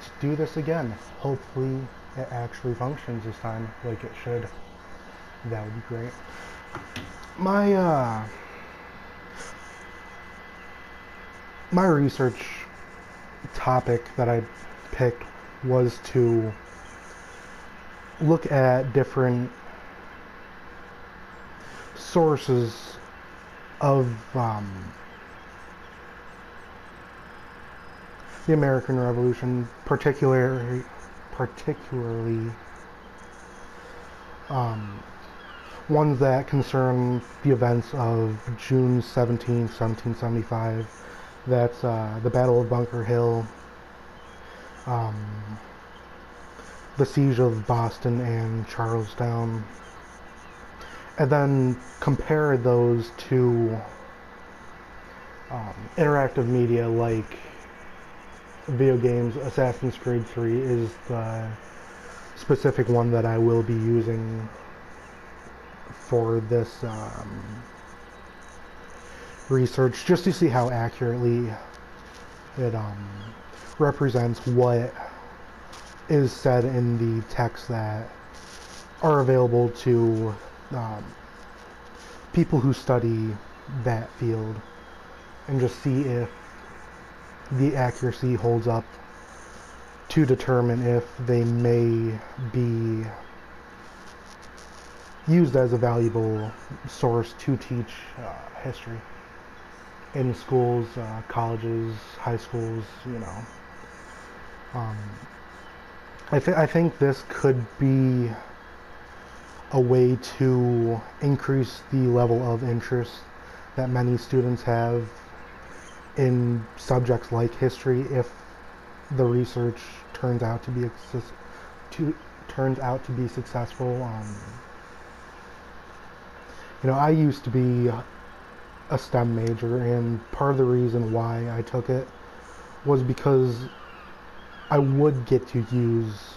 let's do this again. Hopefully it actually functions this time like it should. That would be great. My, uh, my research topic that I picked was to look at different sources of um, the American Revolution, particularly particularly um, ones that concern the events of June 17, 1775. That's uh, the Battle of Bunker Hill, um, the Siege of Boston and Charlestown, and then compare those to um, interactive media like video games. Assassin's Creed 3 is the specific one that I will be using for this um, research just to see how accurately it um, represents what is said in the texts that are available to um, people who study that field and just see if the accuracy holds up to determine if they may be used as a valuable source to teach uh, history in schools, uh, colleges, high schools, you know. Um, I, th- I think this could be a way to increase the level of interest that many students have in subjects like history if the research turns out to be to, turns out to be successful. Um, you know, I used to be a STEM major, and part of the reason why I took it was because I would get to use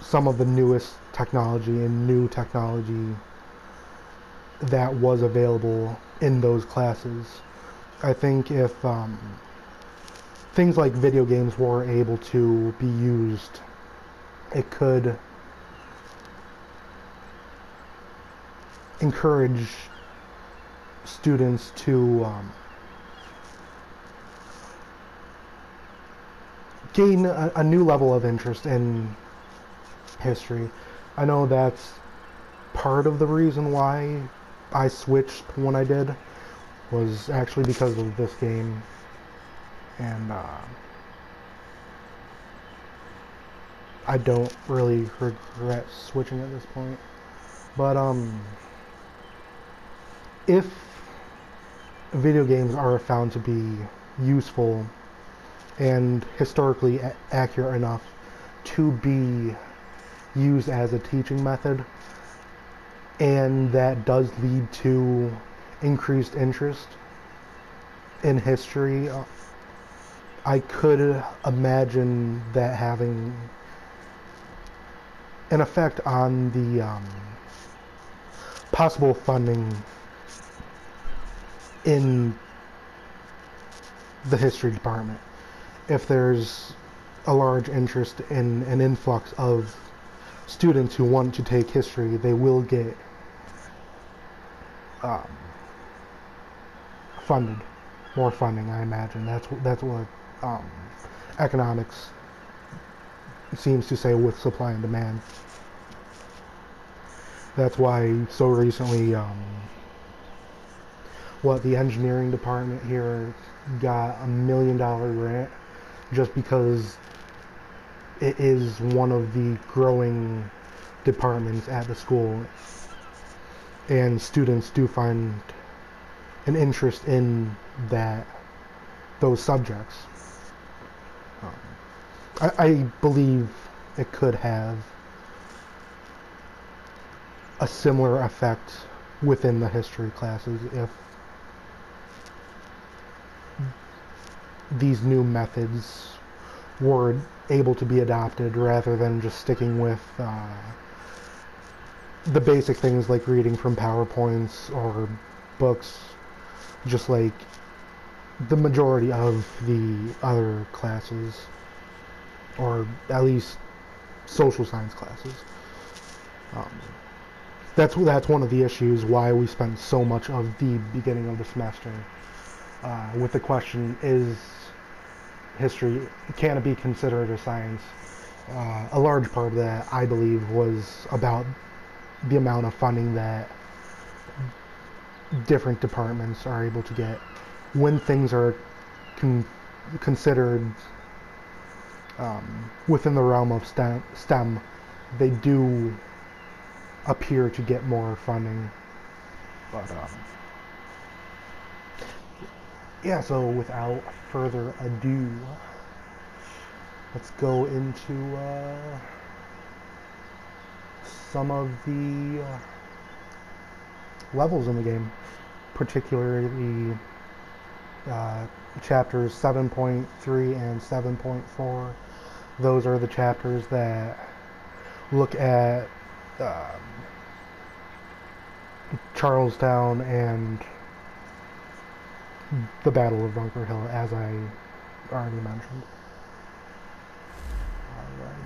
some of the newest technology and new technology that was available in those classes. I think if um, things like video games were able to be used, it could encourage students to um, gain a, a, new level of interest in history. I know that's part of the reason why I switched when I did was actually because of this game. And uh, I don't really regret switching at this point. But um if video games are found to be useful and historically accurate enough to be used as a teaching method and that does lead to increased interest in history, uh, I could imagine that having an effect on the um, possible funding in the history department. If there's a large interest in an influx of students who want to take history, they will get um, funded, more funding. I imagine that's that's what um, economics seems to say with supply and demand. That's why so recently, um, what the engineering department here got a million dollar grant just because it is one of the growing departments at the school and students do find an interest in that those subjects. Um, I, I believe it could have a similar effect within the history classes if these new methods were able to be adopted rather than just sticking with uh, the basic things like reading from PowerPoints or books just like the majority of the other classes or at least social science classes. Um, that's that's one of the issues why we spent so much of the beginning of the semester uh, with the question: Is history can it be considered a science? Uh, a large part of that, I believe, was about the amount of funding that different departments are able to get when things are con- considered um, within the realm of STEM, STEM, they do appear to get more funding. But um, yeah, so without further ado, let's go into uh, some of the uh, levels in the game, particularly uh, chapters 7.3 and 7.4. Those are the chapters that look at um, Charlestown and the Battle of Bunker Hill, as I already mentioned. All right.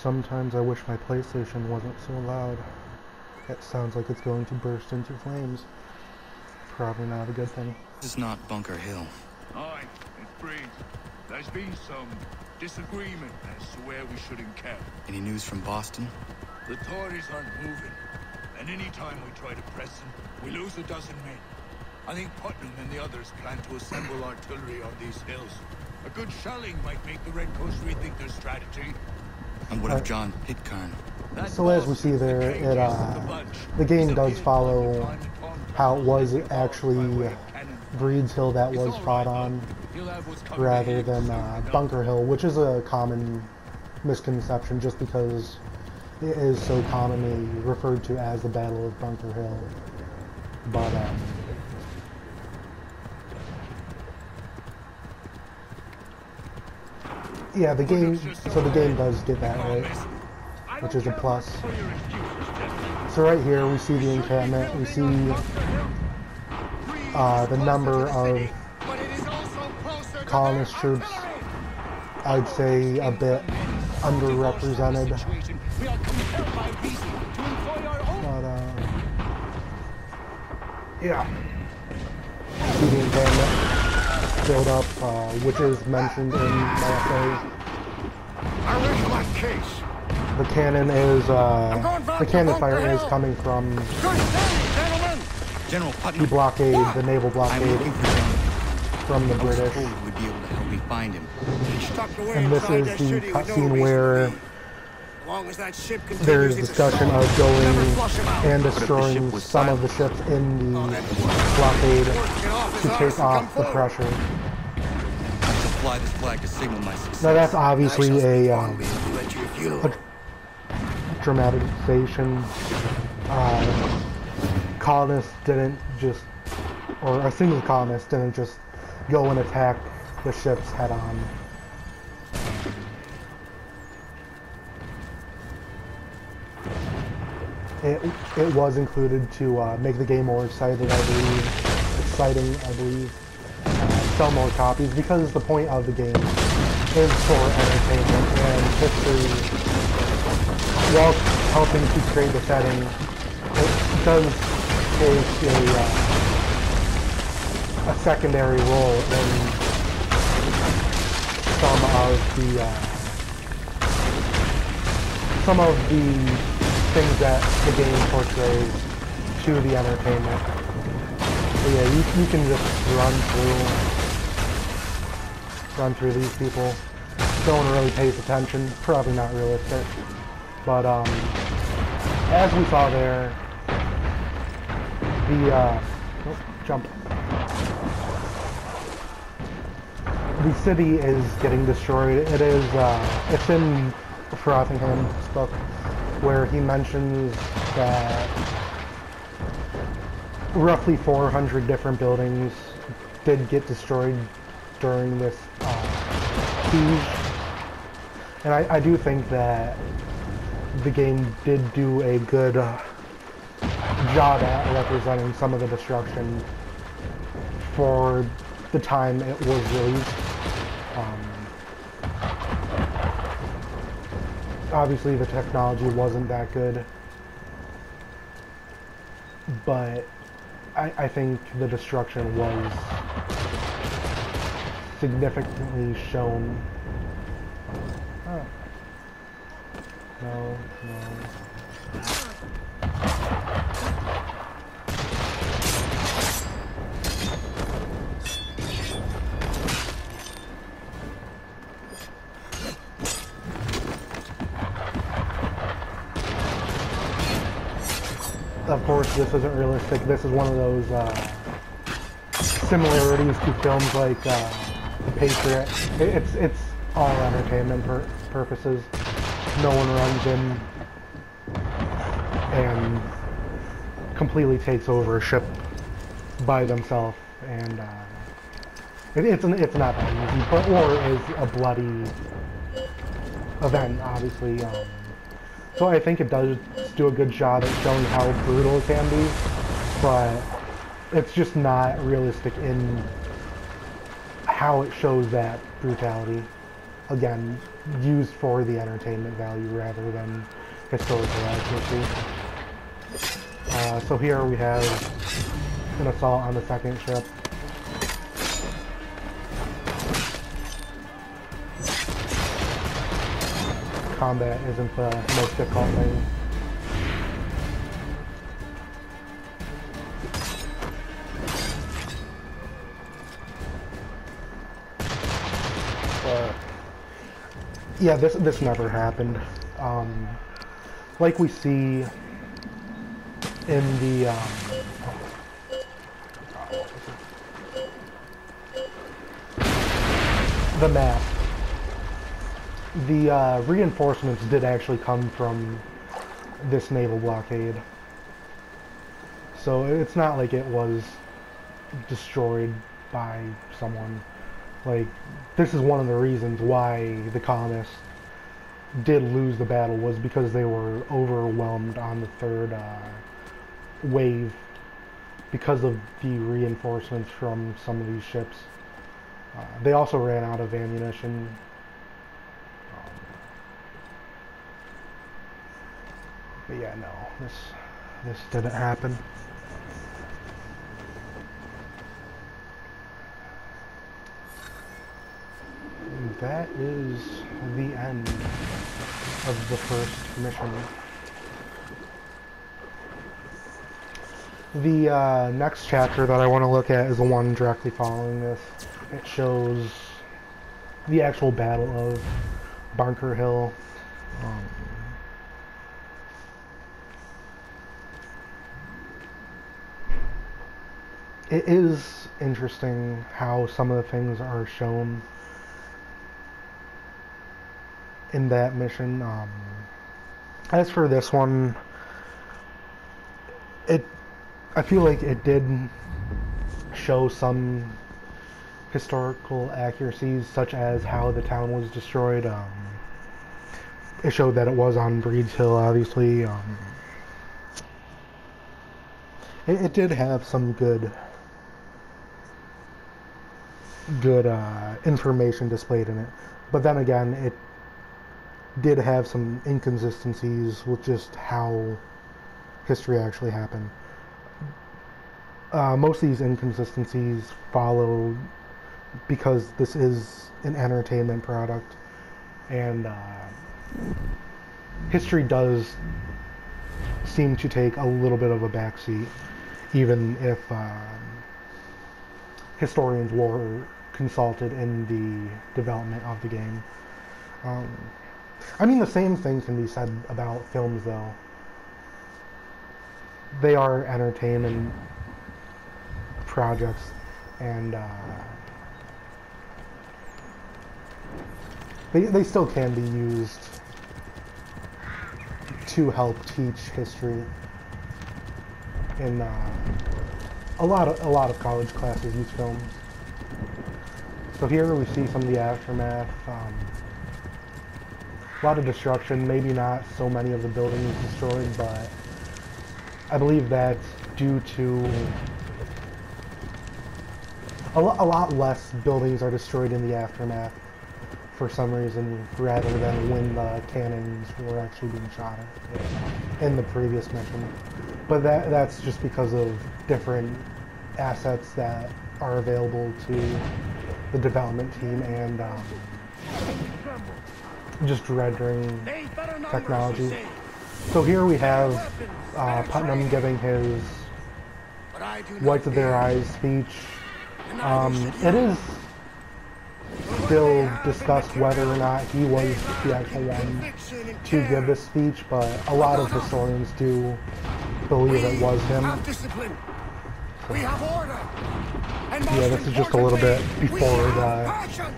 Sometimes I wish my PlayStation wasn't so loud. It sounds like it's going to burst into flames. Probably not a good thing. This is not Bunker Hill. Aye, it's Breed. There's been some disagreement as to where we should encamp. Any news from Boston? The Tories aren't moving, and any time we try to press them, we lose a dozen men. I think Putnam and the others plan to assemble artillery on these hills. A good shelling might make the Redcoats rethink their strategy. And what Uh, John Pitcairn? So as we see there, it, uh, the game does follow how it was actually. Breed's Hill that was fought on, rather than uh. Bunker Hill, which is a common misconception just because it is so commonly referred to as the Battle of Bunker Hill. But um, yeah, the game. So the game does get that right, which is a plus. So right here we see the encampment. We see uh, the number of colonist troops. I'd say a bit underrepresented. But uh, yeah, see the encampment build up, uh, which is mentioned in my essay. Original case. The cannon is uh, the cannon fire is coming from Good day, the Putnam. blockade, the naval blockade looking for him. from the British. would be able to help me find him. He's tucked away And this is the city cutscene where to be. As long as that ship continues there's discussion of going never flush him out. and destroying ship was some of the ships in Oh, the then blockade Get off his to take and off the forward. pressure. I shall fly this flag to signal my success. Now that's obviously a um, fondly of you at your funeral. dramatization. Uh, colonists didn't just, or a single colonist didn't just go and attack the ships head on. It, it was included to uh, make the game more exciting, I believe. Exciting, I believe. Uh, sell more copies because the point of the game is for entertainment and history while helping to create the setting, it does take a, uh, a secondary role in some of the uh, some of the things that the game portrays to the entertainment. So yeah, you, you can just run through run through these people. No one really pays attention. Probably not realistic. But um, as we saw there, the uh, oh, jump. The city is getting destroyed. It is. Uh, it's in Frothingham's book where he mentions that roughly 400 different buildings did get destroyed during this uh, siege. And I, I do think that the game did do a good uh, job at representing some of the destruction for the time it was released. Um, obviously the technology wasn't that good, but I, I think the destruction was significantly shown. Oh. No, no. Of course, this isn't realistic. This is one of those uh, similarities to films like uh, The Patriot. It, it's it's all entertainment pur purposes. No one runs in and completely takes over a ship by themselves, and uh, it, it's it's not that easy, but war is a bloody event, obviously. Um, so I think it does do a good job at showing how brutal it can be, but it's just not realistic in how it shows that brutality. Again, used for the entertainment value rather than historical accuracy. Uh, so here we have an assault on the second ship. Combat isn't the most difficult thing. But yeah, this this never happened. Um, like we see in the um, the map, the uh, reinforcements did actually come from this naval blockade. So it's not like it was destroyed by someone. Like, this is one of the reasons why the colonists did lose the battle was because they were overwhelmed on the third uh, wave because of the reinforcements from some of these ships. Uh, they also ran out of ammunition. But yeah, no, this this didn't happen. That is the end of the first mission. The uh, next chapter that I want to look at is the one directly following this. It shows the actual Battle of Bunker Hill. Um, it is interesting how some of the things are shown in that mission. Um, as for this one, it I feel like it did show some historical accuracies, such as how the town was destroyed. Um, it showed that it was on Breed's Hill, obviously. Um, it, it, did have some good, good uh, information displayed in it, but then again, it did have some inconsistencies with just how history actually happened. Uh, most of these inconsistencies follow because this is an entertainment product and uh, history does seem to take a little bit of a backseat even if um, historians were consulted in the development of the game. Um, I mean, the same thing can be said about films, though. They are entertainment projects, and uh, they, they still can be used to help teach history in uh, a lot of a lot of college classes use films. So here we see some of the aftermath. Um, a lot of destruction. Maybe not so many of the buildings destroyed, but I believe that's due to a, lo- a lot less buildings are destroyed in the aftermath for some reason rather than when the cannons were actually being shot at in the previous mission. But that that's just because of different assets that are available to the development team and um, just rendering technology. So here we have uh, Putnam giving his whites of their eyes speech. Um, it is still discussed whether or not he was the actual one to give this speech, but a lot of historians do believe it was him. We have order. Yeah, this is just a little bit before the- have passion.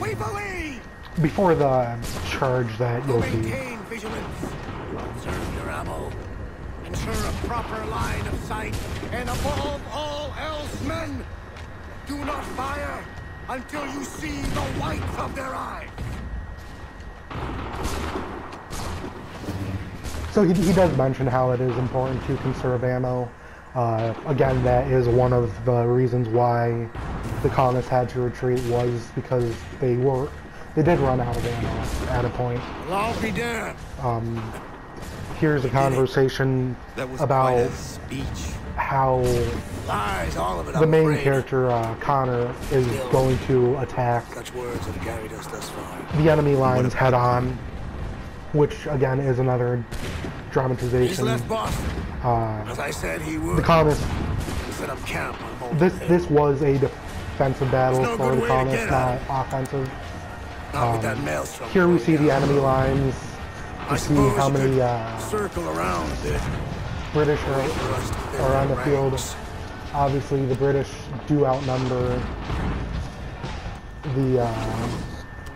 We believe. Before the um, charge that you'll see. Observe your ammo. Ensure a proper line of sight. And above all else, men, do not fire until you see the whites of their eyes. So he, he does mention how it is important to conserve ammo. Uh, again, that is one of the reasons why the colonists had to retreat was because they were they did run out of ammo at a point. Well, I'll be damned. Here's a conversation That was about how Lies, all of it. the main afraid. character uh, Connor is going to attack Such words have carried us thus far. the enemy lines head on, which again is another dramatization. He's left Boston, Uh, as I said he would. the colonists set up camp on this this was a defensive battle no for the colonists, not offensive. Not with that maelstrom. um, Here we see the enemy lines. I We see how many uh, circle around bit British are, us to fill are on the field. Obviously, the British do outnumber the uh,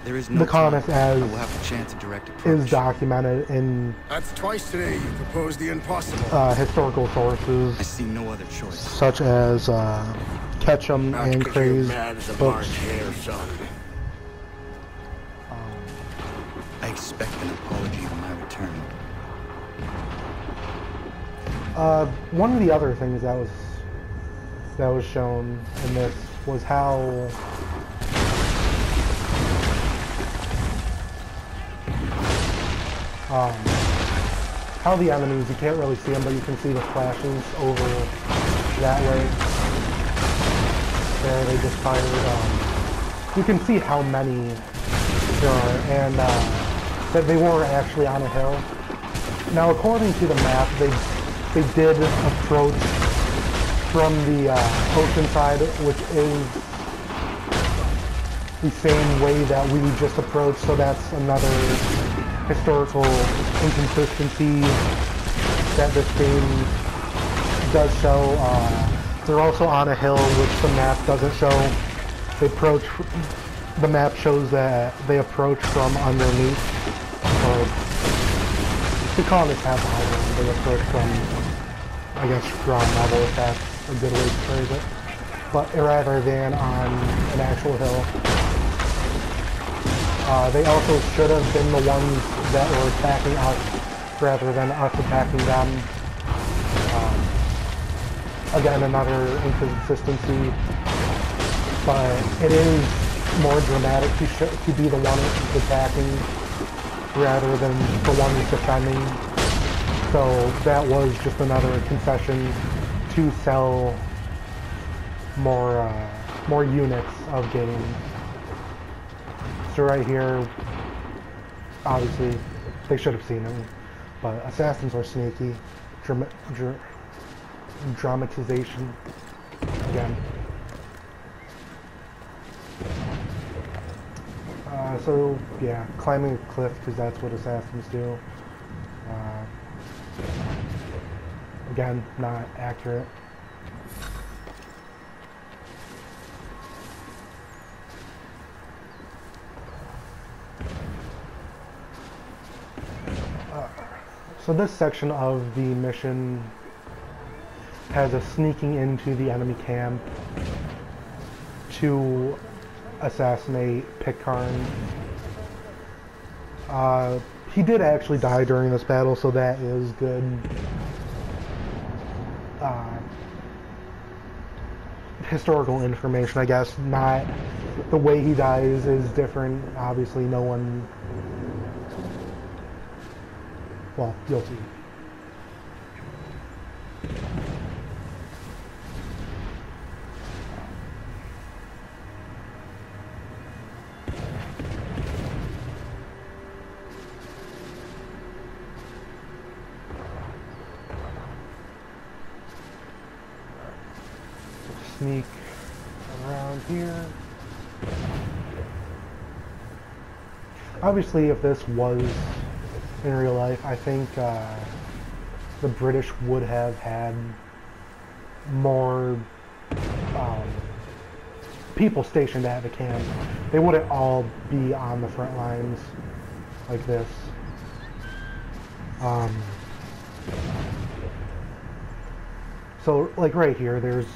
There is no The colonists as I will have a chance to direct approach. is documented in That's twice today you proposed the impossible. uh, historical sources I see no other choice. such as uh, Ketchum Not and because Craze mad books. March hare, son. I expect an apology on my return. Uh, one of the other things that was that was shown in this was how um, how the enemies you can't really see them, but you can see the flashes over that way. There, they just fired. Um, you can see how many there are, and uh, that they were actually on a hill. Now, according to the map, they they did approach from the uh, ocean side, which is the same way that we just approached. So that's another historical inconsistency that this game does show. Uh, they're also on a hill, which the map doesn't show. They approach. The map shows that they approach from underneath, or the colonists have the high ground. They approach from, I guess, ground level, if that's a good way to phrase it. But rather than on an actual hill. Uh, they also should have been the ones that were attacking us rather than us attacking them. Um, again, another inconsistency. But it is more dramatic to, to be the one who's attacking rather than the one who's defending. So that was just another concession to sell more uh, more units of games. So right here, obviously, they should have seen him, but assassins are sneaky. Drama- dra- dramatization again. Uh, so yeah, climbing a cliff because that's what assassins do. Uh, again, not accurate. So this section of the mission has us sneaking into the enemy camp to assassinate Pitcairn. Uh, he did actually die during this battle, so that is good. Uh, historical information, I guess. Not the way he dies is different. Obviously, no one. Well, you'll. Sneak around here. Obviously, if this was in real life, I think uh, the British would have had more um, people stationed at the camp. They wouldn't all be on the front lines like this. Um, so, like right here, there's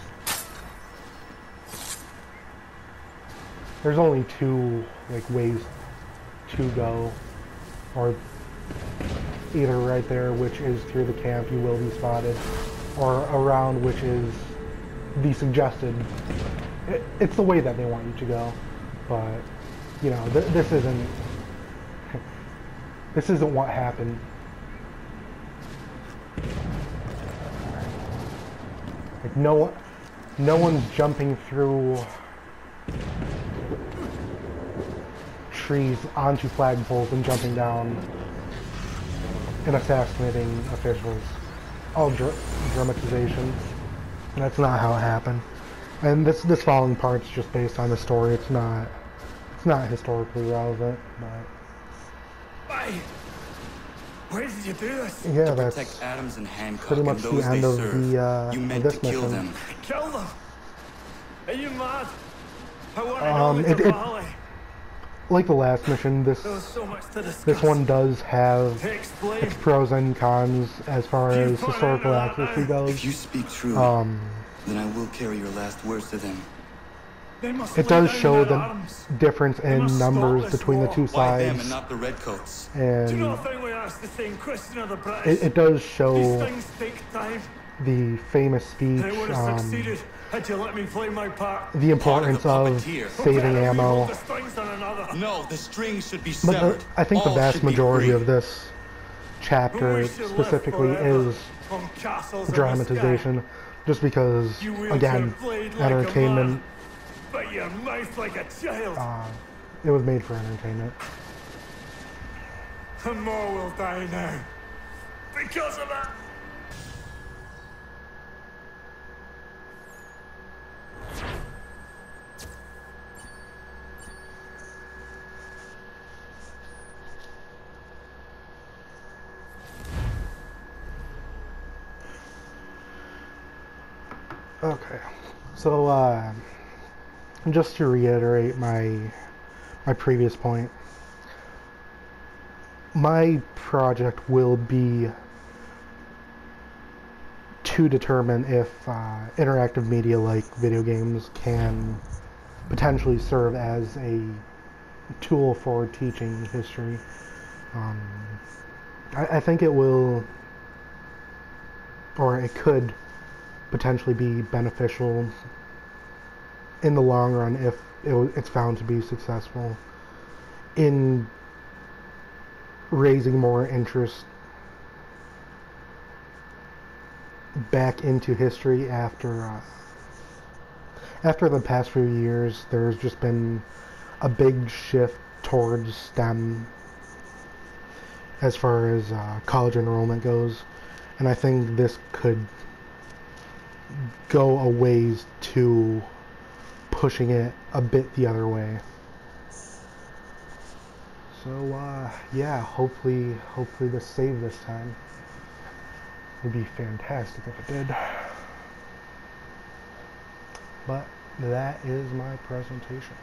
there's only two like ways to go, or either right there, which is through the camp, you will be spotted, or around, which is the suggested. It, it's the way that they want you to go, but you know th- this isn't this isn't what happened. Like no, no one's jumping through trees onto flagpoles and jumping down and assassinating officials. All dr- dramatization. And that's not how it happened. And this this following part's just based on the story. It's not it's not historically relevant, but Why? Why did you do this? yeah, to that's protect Adams and Hancock pretty much and the end they of serve. the, uh, you of meant this to kill mission. them. Kill them? Are you mad? I want to Um, know it- the it- valley. Like the last mission. This so much to discuss. this one does have its pros and cons as far as historical in, accuracy If goes. you speak true, Um, then I will carry your last words to them. They must it does show the arms. difference in numbers this between the war. two Why them and sides, not the redcoats? Do you and not think we asked the same question of the British? it, it does These show things take time. the famous speech, And I would have um, succeeded had you let me play my part. the importance of puppeteer. saving Better ammo. the strings. No, the strings should be But severed. the, I think the vast should be majority of this chapter We should live specifically is on castles in the dramatization, just because, sky. You wield again, your blade like a entertainment, man, but your mouth like a child. uh, it was made for entertainment. and more will die now. Because of that. Okay, so uh, just to reiterate my my previous point, my project will be to determine if uh, interactive media like video games can potentially serve as a tool for teaching history. Um, I, I think it will, or it could potentially be beneficial in the long run if it, it's found to be successful in raising more interest back into history after uh, after the past few years there's just been a big shift towards STEM as far as uh, college enrollment goes. And I think this could go a ways to pushing it a bit the other way. So uh, yeah, hopefully, hopefully this saved this time. It'd be fantastic if it did. But that is my presentation.